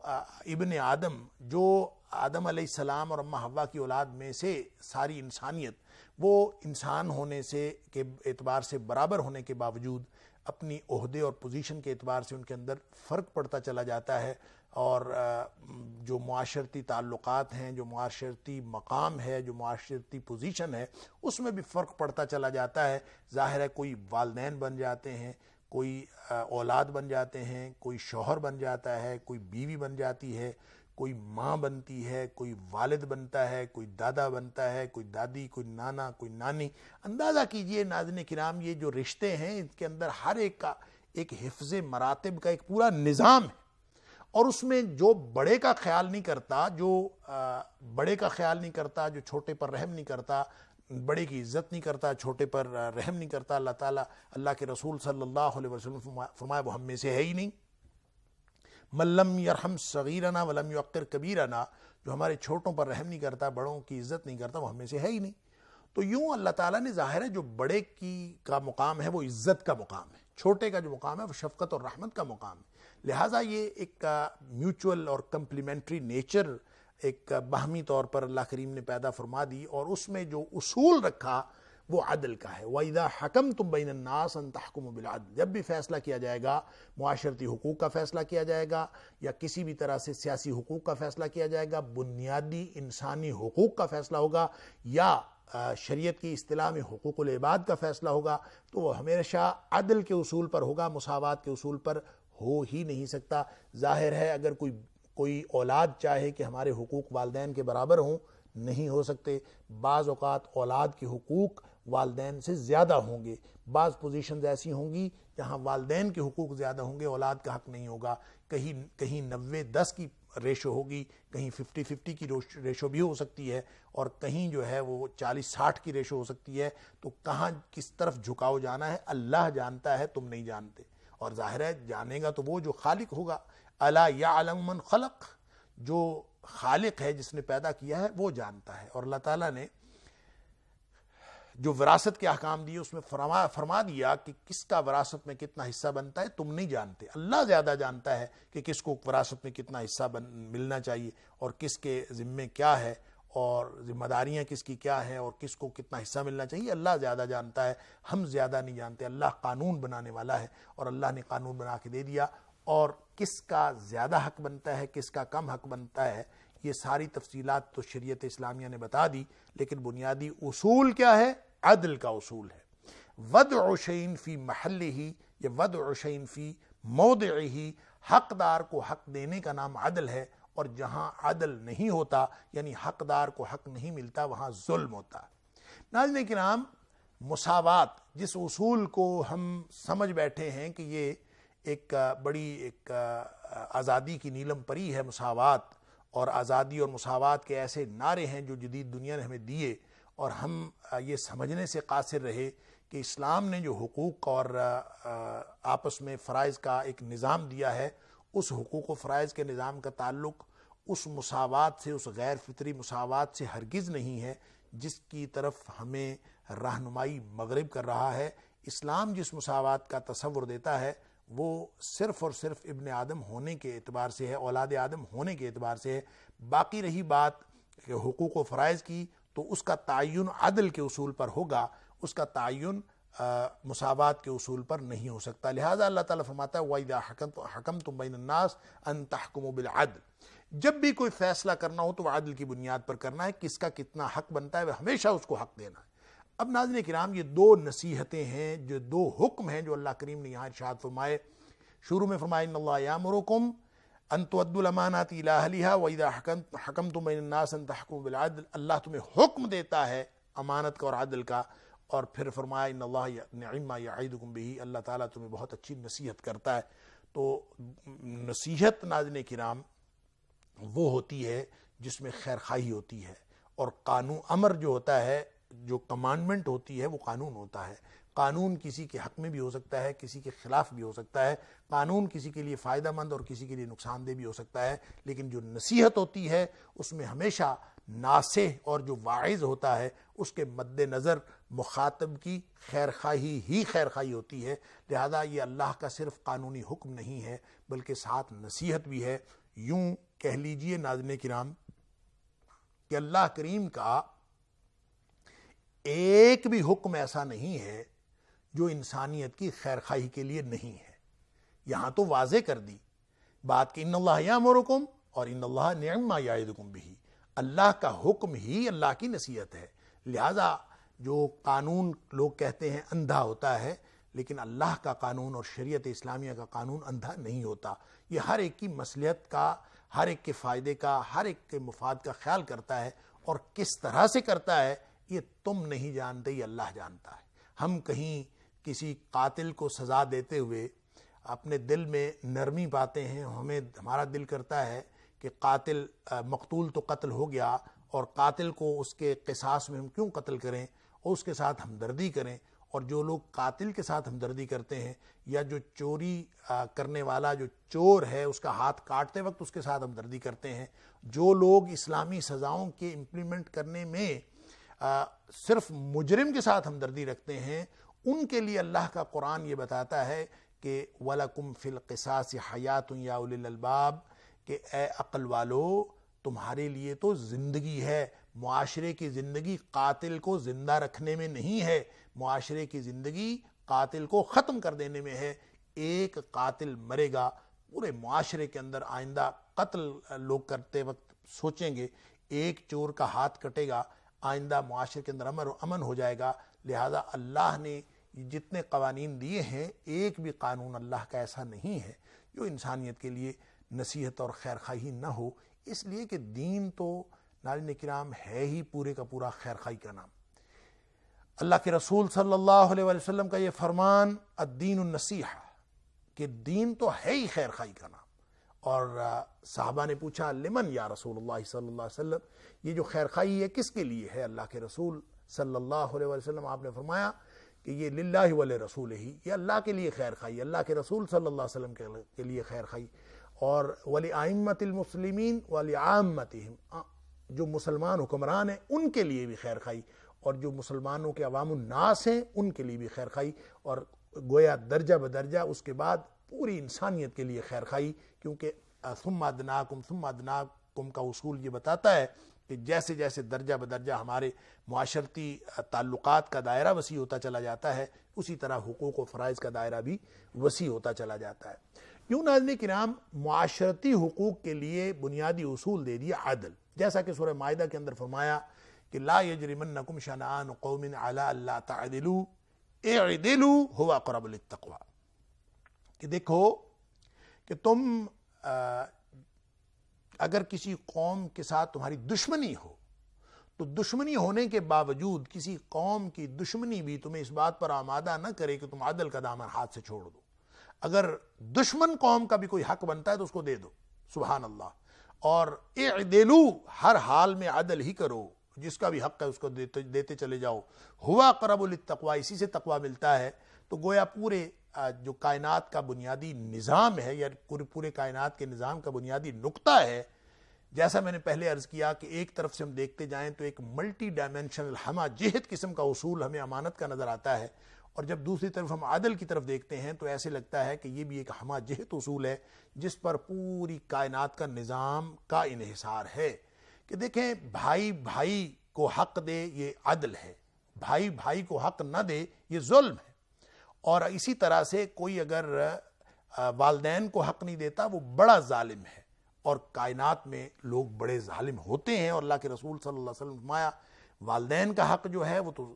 ابن آدم، جو آدم علیہ السلام اور اما حوا کی اولاد میں سے ساری انسانیت، وہ انسان ہونے سے کے اعتبار سے برابر ہونے کے باوجود اپنی عہدے اور پوزیشن کے اعتبار سے ان کے اندر فرق پڑتا چلا جاتا ہے۔ اور جو معاشرتی تعلقات ہیں، جو معاشرتی مقام ہے، جو معاشرتی پوزیشن ہے، اس میں بھی فرق پڑتا چلا جاتا ہے۔ ظاہر ہے، کوئی والدین بن جاتے ہیں، کوئی اولاد بن جاتے ہیں، کوئی شوہر بن جاتا ہے، کوئی بیوی بن جاتی ہے، کوئی ماں بنتی ہے، کوئی والد بنتا ہے، کوئی دادا بنتا ہے، کوئی دادی، کوئی نانا، کوئی نانی۔ اندازہ کیجیے ناظرین کرام، یہ جو رشتے ہیں، ان کے اندر ہر ایک کا، ایک حفظ مراتب کا ایک پورا نظام ہے۔ اور اس میں جو بڑے کا خیال نہیں کرتا، جو بڑے کا خیال نہیں کرتا، جو چھوٹے پر رحم نہیں کرتا، بڑے کی عزت نہیں کرتا، چھوٹے پر رحم نہیں کرتا، اللہ تعالیٰ، اللہ کے رسول صلی اللہ علیہ وسلم فرمایا، وہ ہم میں سے ہے ہی نہیں۔ ملم یرحم صغیرنا ولم یقر کبیرنا، جو ہمارے چھوٹوں پر رحم نہیں کرتا، بڑوں کی عزت نہیں کرتا، وہ ہم میں سے ہے ہی نہیں۔ تو یوں اللہ تعالیٰ نے ظاہر ہے، جو بڑے کی کا مقام ہے، وہ عزت کا مقام ہے، چھوٹے کا جو مقام ہے، وہ شفقت اور رحمت کا مقام ہے۔ لہٰذا یہ ایک میوچول اور کمپلیمنٹری نیچر ایک باہمی طور پر اللہ کریم نے پیدا فرما دی اور اس میں جو اصول رکھا وہ عدل کا ہے۔ وَإِذَا حَكَمْتُمْ بَيْنَ النَّاسِ أَن تَحْكُمُوا بِالْعَدْلِ، جب بھی فیصلہ کیا جائے گا، معاشرتی حقوق کا فیصلہ کیا جائے گا یا کسی بھی طرح سے سیاسی حقوق کا فیصلہ کیا جائے گا، بنیادی انسانی حقوق کا فیصلہ ہوگا یا شریعت کی اصطلاح میں حقوق العباد کا فیصلہ ہوگا، تو وہ ہمیشہ عدل کے اصول پر ہوگا، مساوات کے اصول پر ہو ہی نہیں سکتا۔ ظاہر ہے، اگر کوئی کوئی اولاد چاہے کہ ہمارے حقوق والدین کے برابر ہوں، نہیں ہو سکتے۔ بعض اوقات اولاد کے حقوق والدین سے زیادہ ہوں گے۔ بعض پوزیشنز ایسی ہوں گی جہاں والدین کے حقوق زیادہ ہوں گے، اولاد کا حق نہیں ہوگا۔ کہیں کہیں نوے، دس کی ریشو ہوگی، کہیں ففٹی ففٹی کی ریشو بھی ہو سکتی ہے اور کہیں جو ہے وہ چالیس ساٹھ کی ریشو ہو سکتی ہے۔ تو کہاں، کس طرف جھکاؤ جانا ہے؟ اللہ جانتا ہے، تم نہیں جانتے۔ اور ظاہر ہے جانے گا تو وہ جو خالق ہوگا اللہ یا من خلق، جو خالق ہے جس نے پیدا کیا ہے، وہ جانتا ہے۔ اور اللہ تعالیٰ نے جو وراثت کے احکام دیے، اس میں فرما فرما دیا کہ کس کا وراثت میں کتنا حصہ بنتا ہے، تم نہیں جانتے۔ اللہ زیادہ جانتا ہے کہ کس کو وراثت میں کتنا حصہ بن، ملنا چاہیے اور کس کے ذمے کیا ہے۔ اور ذمہ داریاں کس کی کیا ہے اور کس کو کتنا حصہ ملنا چاہیے، اللہ زیادہ جانتا ہے، ہم زیادہ نہیں جانتے، اللہ قانون بنانے والا ہے اور اللہ نے قانون بنا کے دے دیا۔ اور کس کا زیادہ حق بنتا ہے، کس کا کم حق بنتا ہے، یہ ساری تفصیلات تو شریعت اسلامیہ نے بتا دی، لیکن بنیادی اصول کیا ہے؟ عدل کا اصول ہے۔ ود عشین فی محل ہی یا ود عشین فی موضع ہی حقدار کو حق دینے کا نام عدل ہے۔ اور جہاں عدل نہیں ہوتا یعنی حقدار کو حق نہیں ملتا، وہاں ظلم ہوتا۔ ناظرین کرام، مساوات، جس اصول کو ہم سمجھ بیٹھے ہیں کہ یہ ایک بڑی ایک آزادی کی نیلم پری ہے مساوات، اور آزادی اور مساوات کے ایسے نعرے ہیں جو جدید دنیا نے ہمیں دیے، اور ہم یہ سمجھنے سے قاصر رہے کہ اسلام نے جو حقوق اور آپس میں فرائض کا ایک نظام دیا ہے اس حقوق و فرائض کے نظام کا تعلق اس مساوات سے، اس غیر فطری مساوات سے ہرگز نہیں ہے، جس کی طرف ہمیں رہنمائی مغرب کر رہا ہے۔ اسلام جس مساوات کا تصور دیتا ہے، وہ صرف اور صرف ابن آدم ہونے کے اعتبار سے ہے، اولاد آدم ہونے کے اعتبار سے ہے۔ باقی رہی بات کہ حقوق و فرائض کی، تو اس کا تعین عدل کے اصول پر ہوگا۔ اس کا تعین مساوات کے اصول پر نہیں ہو سکتا۔ لہذا اللہ تعالیٰ فرماتا ہے، وَإِذَا حَكَمْ تُمْ بَيْنَ النَّاسِ أَن تَحْكُمُوا بِالْعَدْلِ۔ جب بھی کوئی فیصلہ کرنا ہو تو عدل کی بنیاد پر کرنا ہے، کس کا کتنا حق بنتا ہے ہمیشہ اس کو حق دینا ہے۔ اب ناظرین کرام، یہ دو نصیحتیں ہیں، جو دو حکم ہیں جو اللہ کریم نے یہاں ارشاد فرمائے۔ شروع میں فرمائے ان اللہ یامرکم ان تودوا الامانات الى اهلها واذا حكمتم بين الناس ان تحكموا بالعدل۔ اللہ تمہیں حکم دیتا ہے امانت کا اور عدل کا۔ اور پھر فرمایا، ان اللہ نعم ما یعیدکم به اللہ تعالیٰ تمہیں بہت اچھی نصیحت کرتا ہے۔ تو نصیحت ناظرین کرام وہ ہوتی ہے جس میں خیر خواہی ہوتی ہے اور قانون، امر جو ہوتا ہے، جو کمانڈمنٹ ہوتی ہے، وہ قانون ہوتا ہے۔ قانون کسی کے حق میں بھی ہو سکتا ہے، کسی کے خلاف بھی ہو سکتا ہے۔ قانون کسی کے لیے فائدہ مند اور کسی کے لیے نقصان دہ بھی ہو سکتا ہے۔ لیکن جو نصیحت ہوتی ہے، اس میں ہمیشہ ناسح اور جو واعظ ہوتا ہے، اس کے مد نظر مخاطب کی خیر خواہی ہی خیر خواہی ہوتی ہے، لہذا یہ اللہ کا صرف قانونی حکم نہیں ہے، بلکہ ساتھ نصیحت بھی ہے۔ یوں کہہ لیجیے ناظرین کرام کہ اللہ کریم کا ایک بھی حکم ایسا نہیں ہے جو انسانیت کی خیر خواہی کے لیے نہیں ہے۔ یہاں تو واضح کر دی بات کہ ان اللہ یامرکم اور ان اللہ نعم ما یعیدکم بھی اللہ کا حکم ہی اللہ کی نصیحت ہے۔ لہذا جو قانون لوگ کہتے ہیں اندھا ہوتا ہے، لیکن اللہ کا قانون اور شریعت اسلامیہ کا قانون اندھا نہیں ہوتا۔ یہ ہر ایک کی مصلیت کا، ہر ایک کے فائدے کا، ہر ایک کے مفاد کا خیال کرتا ہے اور کس طرح سے کرتا ہے، یہ تم نہیں جانتے، یہ اللہ جانتا ہے۔ ہم کہیں کسی قاتل کو سزا دیتے ہوئے اپنے دل میں نرمی پاتے ہیں، ہمیں، ہمارا دل کرتا ہے کہ قاتل مقتول تو قتل ہو گیا اور قاتل کو اس کے قصاص میں ہم کیوں قتل کریں؟ اور اس کے ساتھ ہمدردی کریں اور جو لوگ قاتل کے ساتھ ہمدردی کرتے ہیں یا جو چوری کرنے والا جو چور ہے، اس کا ہاتھ کاٹتے وقت اس کے ساتھ ہمدردی کرتے ہیں۔ جو لوگ اسلامی سزاؤں کے امپلیمنٹ کرنے میں صرف مجرم کے ساتھ ہمدردی رکھتے ہیں، ان کے لیے اللہ کا قرآن یہ بتاتا ہے کہ وَلَكُمْ فِي الْقِسَاسِ حَيَاتٌ يَا أُولِي الْأَلْبَابِ کہ اے عقل والو، تمہارے لیے تو زندگی ہے معاشرے کی زندگی قاتل کو زندہ رکھنے میں نہیں ہے، معاشرے کی زندگی قاتل کو ختم کر دینے میں ہے۔ ایک قاتل مرے گا، پورے معاشرے کے اندر آئندہ قتل لوگ کرتے وقت سوچیں گے۔ ایک چور کا ہاتھ کٹے گا، آئندہ معاشرے کے اندر امن امن ہو جائے گا۔ لہذا اللہ نے جتنے قوانین دیے ہیں، ایک بھی قانون اللہ کا ایسا نہیں ہے جو انسانیت کے لیے نصیحت اور خیر خواہی نہ ہو۔ اس لیے کہ دین تو نارین کرام ہے ہی پورے کا پورا خیر خواہی کا نام۔ اللہ کے رسول صلی اللہ علیہ وسلم کا یہ فرمان، الدین النصیحہ، کہ دین تو ہے ہی خیر خواہی کا نام۔ اور صحابہ نے پوچھا، لمن یا رسول اللہ صلی اللہ علیہ وسلم؟ یہ جو خیر خواہی ہے، کس کے لیے ہے؟ اللہ کے رسول صلی اللہ علیہ وسلم، آپ نے فرمایا کہ یہ للہ ولی رسول ہی، یہ اللہ کے لیے خیر خواہی، اللہ کے رسول صلی اللہ علیہ وسلم کے لیے خیر خواہی۔ اور، ولی آئمت المسلمین ولی عامتہم جو مسلمان حکمران ہیں، ان کے لیے بھی خیر خواہی اور جو مسلمانوں کے عوام الناس ہیں، ان کے لیے بھی خیر خواہی اور گویا درجہ بدرجہ اس کے بعد پوری انسانیت کے لیے خیر خواہی، کیونکہ ثم ادناکم ثم ادناکم کا اصول یہ بتاتا ہے کہ جیسے جیسے درجہ بدرجہ ہمارے معاشرتی تعلقات کا دائرہ وسیع ہوتا چلا جاتا ہے، اسی طرح حقوق و فرائض کا دائرہ بھی وسیع ہوتا چلا جاتا ہے۔ یوں ناظرین کرام، معاشرتی حقوق کے لیے بنیادی اصول دے دیا عدل۔ جیسا کہ سورہ معاہدہ کے اندر فرمایا کہ لا یجرمنکم شنآن قوم علی اللہ تعدلو اعدلو ہوا اقرب للتقوی کہ دیکھو کہ تم اگر کسی قوم کے ساتھ تمہاری دشمنی ہو، تو دشمنی ہونے کے باوجود کسی قوم کی دشمنی بھی تمہیں اس بات پر آمادہ نہ کرے کہ تم عدل کا دامن ہاتھ سے چھوڑ دو۔ اگر دشمن قوم کا بھی کوئی حق بنتا ہے تو اس کو دے دو۔ سبحان اللہ۔ اور اعدلو، ہر حال میں عدل ہی کرو، جس کا بھی حق ہے اس کو دیتے چلے جاؤ۔ ہوا قرب التقوی اسی سے تقوی ملتا ہے۔ تو گویا پورے جو کائنات کا بنیادی نظام ہے، یا پورے کائنات کے نظام کا بنیادی نقطہ ہے، جیسا میں نے پہلے عرض کیا کہ ایک طرف سے ہم دیکھتے جائیں تو ایک ملٹی ڈائمنشنل ہما جہت قسم کا اصول ہمیں امانت کا نظر آتا ہے۔ اور جب دوسری طرف ہم عادل کی طرف دیکھتے ہیں تو ایسے لگتا ہے کہ یہ بھی ایک ہما جہت اصول ہے، جس پر پوری کائنات کا نظام کا انحصار ہے۔ کہ دیکھیں، بھائی بھائی کو حق دے یہ عدل ہے، بھائی بھائی کو حق نہ دے یہ ظلم ہے۔ اور اسی طرح سے کوئی اگر والدین کو حق نہیں دیتا، وہ بڑا ظالم ہے۔ اور کائنات میں لوگ بڑے ظالم ہوتے ہیں۔ اور اللہ کے رسول صلی اللہ علیہ وسلم فرمایا، والدین کا حق جو ہے وہ تو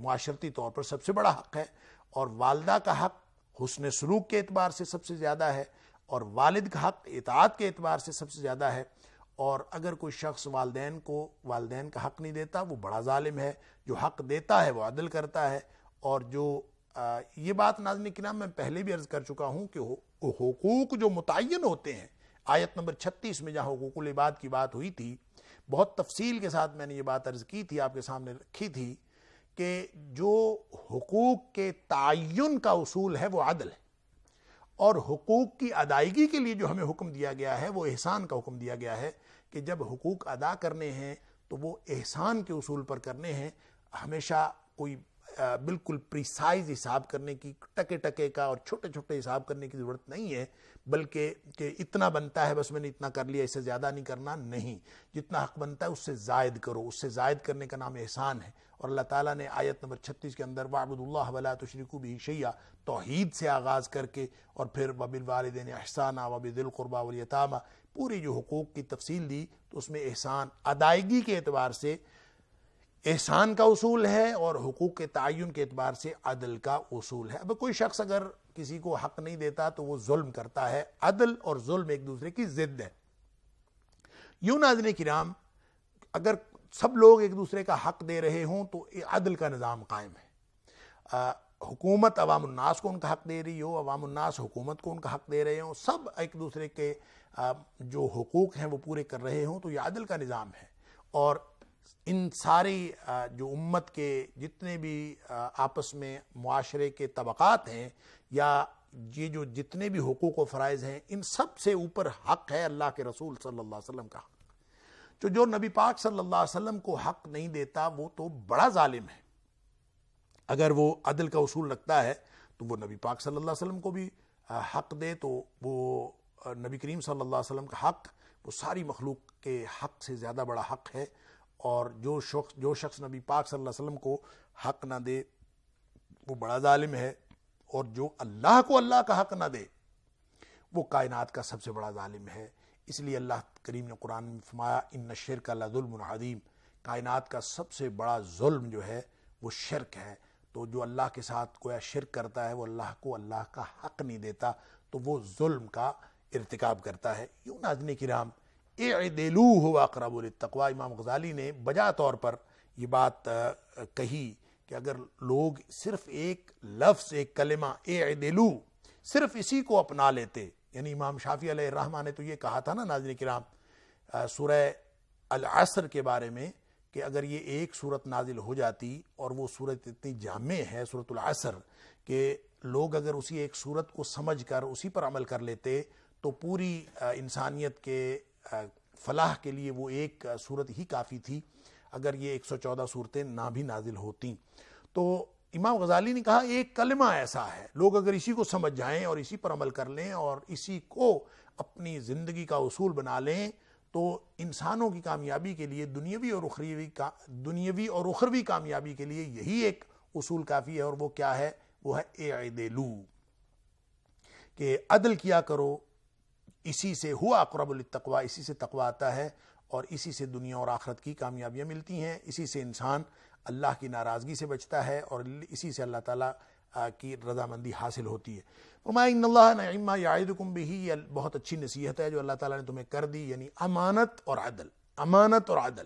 معاشرتی طور پر سب سے بڑا حق ہے اور والدہ کا حق حسن سلوک کے اعتبار سے سب سے زیادہ ہے اور والد کا حق اطاعت کے اعتبار سے سب سے زیادہ ہے اور اگر کوئی شخص والدین کو والدین کا حق نہیں دیتا وہ بڑا ظالم ہے، جو حق دیتا ہے وہ عدل کرتا ہے اور جو یہ بات ناظرین کرام میں پہلے بھی عرض کر چکا ہوں کہ حقوق جو متعین ہوتے ہیں، آیت نمبر چھتیس میں جہاں حقوق العباد کی بات ہوئی تھی، بہت تفصیل کے ساتھ میں نے یہ بات عرض کی تھی، آپ کے سامنے رکھی تھی کہ جو حقوق کے تعین کا اصول ہے وہ عدل ہے۔ اور حقوق کی ادائیگی کے لیے جو ہمیں حکم دیا گیا ہے وہ احسان کا حکم دیا گیا ہے کہ جب حقوق ادا کرنے ہیں تو وہ احسان کے اصول پر کرنے ہیں۔ ہمیشہ کوئی بالکل پریسائز حساب کرنے کی، ٹکے ٹکے کا اور چھوٹے چھوٹے حساب کرنے کی ضرورت نہیں ہے، بلکہ کہ اتنا بنتا ہے، بس میں نے اتنا کر لیا، اس سے زیادہ نہیں کرنا، نہیں۔ جتنا حق بنتا ہے، اس سے زائد کرو۔ اس سے زائد کرنے کا نام احسان ہے۔ اور اللہ تعالیٰ نے آیت نمبر چھتیس کے اندر وعبد اللہ ولا تشرکو بھی شیعہ توحید سے آغاز کر کے اور پھر وبل والدین احسانہ وب دل قربا ولیتامہ پوری جو حقوق کی تفصیل دی، تو اس میں احسان، ادائیگی کے اعتبار سے احسان کا اصول ہے اور حقوق کے تعین کے اعتبار سے عدل کا اصول ہے۔ اب کوئی شخص اگر کسی کو حق نہیں دیتا تو وہ ظلم کرتا ہے۔ عدل اور ظلم ایک دوسرے کی ضد ہے۔ یوں ناظرین کرام، اگر سب لوگ ایک دوسرے کا حق دے رہے ہوں تو عدل کا نظام قائم ہے۔ حکومت عوام الناس کو ان کا حق دے رہی ہو، عوام الناس حکومت کو ان کا حق دے رہے ہوں، سب ایک دوسرے کے جو حقوق ہیں وہ پورے کر رہے ہوں تو یہ عدل کا نظام ہے۔ اور ان ساری جو امت کے جتنے بھی آپس میں معاشرے کے طبقات ہیں یا یہ جو جتنے بھی حقوق و فرائض ہیں، ان سب سے اوپر حق ہے اللہ کے رسول صلی اللہ علیہ وسلم کا جو جو نبی پاک صلی اللہ علیہ وسلم کو حق نہیں دیتا، وہ تو بڑا ظالم ہے۔ اگر وہ عدل کا اصول رکھتا ہے، تو وہ نبی پاک صلی اللہ علیہ وسلم کو بھی حق دے، تو وہ نبی کریم صلی اللہ علیہ وسلم کا حق، وہ ساری مخلوق کے حق سے زیادہ بڑا حق ہے۔ اور جو شخص جو شخص نبی پاک صلی اللہ علیہ وسلم کو حق نہ دے، وہ بڑا ظالم ہے اور جو اللہ کو اللہ کا حق نہ دے، وہ کائنات کا سب سے بڑا ظالم ہے۔ اس لیے اللہ کریم نے قرآن میں فرمایا، ان شرک اللہ ظلم العظیم کائنات کا سب سے بڑا ظلم جو ہے، وہ شرک ہے۔ تو جو اللہ کے ساتھ کوئی شرک کرتا ہے، وہ اللہ کو اللہ کا حق نہیں دیتا، تو وہ ظلم کا ارتکاب کرتا ہے۔ یوں ناظرین کرام اعدلو ہوا اقرب التقوی امام غزالی نے بجا طور پر یہ بات کہی کہ اگر لوگ صرف ایک لفظ، ایک کلمہ اعدلو صرف اسی کو اپنا لیتے یعنی امام شافی علیہ الرحمہ نے تو یہ کہا تھا نا ناظرین کرام سورہ العصر کے بارے میں کہ اگر یہ ایک صورت نازل ہو جاتی اور وہ صورت اتنی جامع ہے، صورت العصر، کہ لوگ اگر اسی ایک صورت کو سمجھ کر، اسی پر عمل کر لیتے، تو پوری انسانیت کے فلاح کے لیے وہ ایک صورت ہی کافی تھی، اگر یہ ایک سو چودہ صورتیں نہ بھی نازل ہوتی۔ تو امام غزالی نے کہا، ایک کلمہ ایسا ہے، لوگ اگر اسی کو سمجھ جائیں اور اسی پر عمل کر لیں اور اسی کو اپنی زندگی کا اصول بنا لیں، تو انسانوں کی کامیابی کے لیے، دنیاوی اور اخروی کا، دنیاوی اور اخروی کامیابی کے لیے یہی ایک اصول کافی ہے۔ اور وہ کیا ہے؟ وہ ہے اعدلو، کہ عدل کیا کرو اسی سے ہوا اقرب التقوا اسی سے تقوا آتا ہے اور اسی سے دنیا اور آخرت کی کامیابیاں ملتی ہیں۔ اسی سے انسان اللہ کی ناراضگی سے بچتا ہے اور اسی سے اللہ تعالیٰ کی رضامندی حاصل ہوتی ہے۔ فرمایا، ان اللہ نعما یعیدکم بھی یہ بہت اچھی نصیحت ہے جو اللہ تعالیٰ نے تمہیں کر دی یعنی امانت اور عدل، امانت اور عدل۔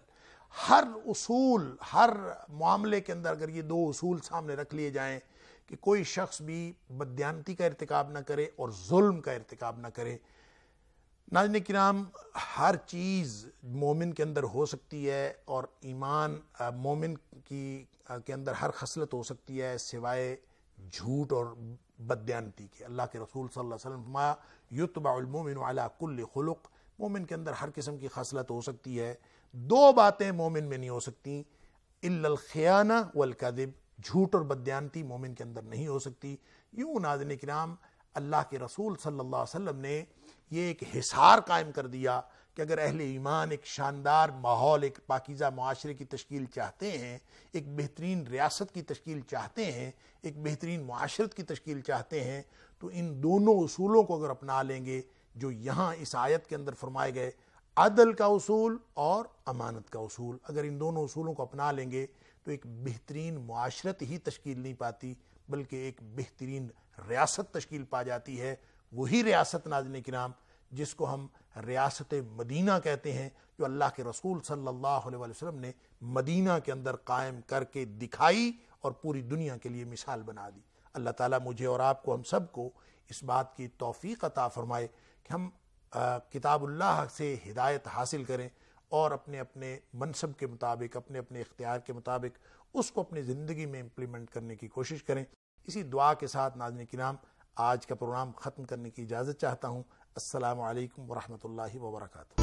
ہر اصول، ہر معاملے کے اندر اگر یہ دو اصول سامنے رکھ لیے جائیں کہ کوئی شخص بھی بدیانتی کا ارتکاب نہ کرے اور ظلم کا ارتکاب نہ کرے ناظرین کرام، ہر چیز مومن کے اندر ہو سکتی ہے اور ایمان مومن کی کے اندر ہر خصلت ہو سکتی ہے سوائے جھوٹ اور بدیانتی کے۔ اللہ کے رسول صلی اللہ علیہ وسلم فرمایا یتبع المومن علی کل خلق۔ مومن کے اندر ہر قسم کی خصلت ہو سکتی ہے۔ دو باتیں مومن میں نہیں ہو سکتی، الا الخیانہ والکذب۔ جھوٹ اور بدیانتی مومن کے اندر نہیں ہو سکتی۔ یوں ناظرین کرام، اللہ کے رسول صلی اللہ علیہ وسلم نے یہ ایک حصار قائم کر دیا کہ اگر اہل ایمان ایک شاندار ماحول، ایک پاکیزہ معاشرے کی تشکیل چاہتے ہیں، ایک بہترین ریاست کی تشکیل چاہتے ہیں، ایک بہترین معاشرت کی تشکیل چاہتے ہیں، تو ان دونوں اصولوں کو اگر اپنا لیں گے، جو یہاں اس آیت کے اندر فرمائے گئے، عدل کا اصول اور امانت کا اصول۔ اگر ان دونوں اصولوں کو اپنا لیں گے، تو ایک بہترین معاشرت ہی تشکیل نہیں پاتی، بلکہ ایک بہترین ریاست تشکیل پا جاتی ہے۔ وہی ریاست ناظرین کرام جس کو ہم ریاست مدینہ کہتے ہیں، جو اللہ کے رسول صلی اللہ علیہ وسلم نے مدینہ کے اندر قائم کر کے دکھائی اور پوری دنیا کے لیے مثال بنا دی۔ اللہ تعالیٰ مجھے اور آپ کو، ہم سب کو اس بات کی توفیق عطا فرمائے کہ ہم کتاب اللہ سے ہدایت حاصل کریں اور اپنے اپنے منصب کے مطابق، اپنے اپنے اختیار کے مطابق اس کو اپنی زندگی میں امپلیمنٹ کرنے کی کوشش کریں۔ اسی دعا کے ساتھ ناظرین کرام آج کا پروگرام ختم کرنے کی اجازت چاہتا ہوں۔ السلام علیکم ورحمۃ اللہ وبرکاتہ۔